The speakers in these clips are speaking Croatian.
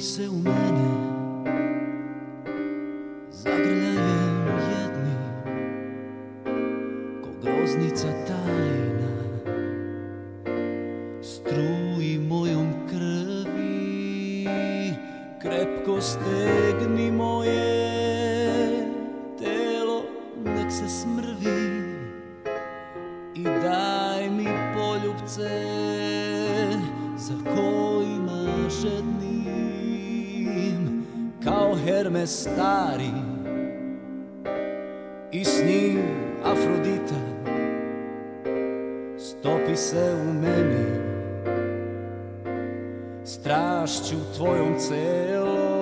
se u mene Zagrljajem jedni Ko groznica tajna. Struji mojom krvi Krepko stegni moje Telo nek se smrvi I daj mi poljubce Za kojima Kao Hermes stari I s njim Afrodita. Stopi se u meni Strašću tvojom celom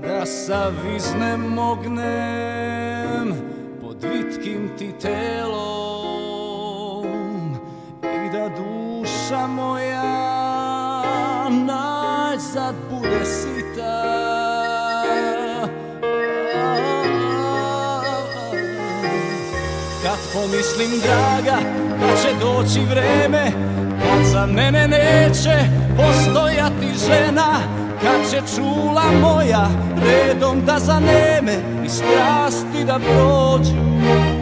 Da saviznem ognem Pod vitkim ti telom I da duša moja Najzad bude sita. Kad pomislim draga da će doći vreme Kad za mene neće postojati žena Kad će čula moja redom da zaneme I strasti da prođu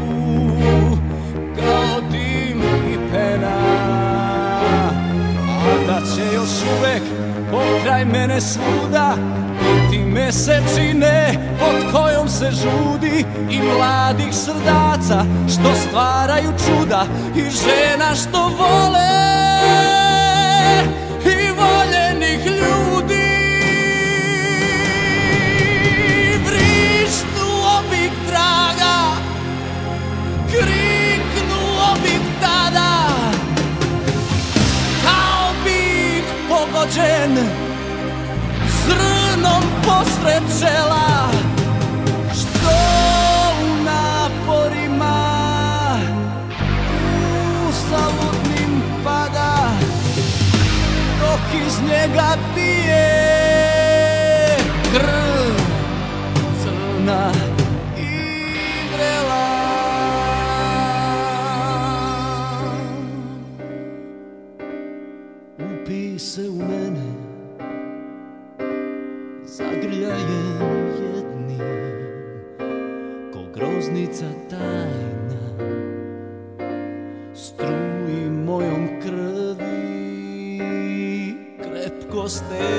pokraj mene svuda Biti mesečine pod kojom se žudi I mladih srdaca što stvaraju čuda I žena što vole i voljenih ljudi. Vrišnuo bih draga, kriknuo bih tada Kao bih pogođen posred čela Što u naporima? Uzaludnim pada. Dok iz njega bije Krv crna Upij se u mene Zagrljajem jedni Ko groznica tajna. Struji mojom krvi Krepko ste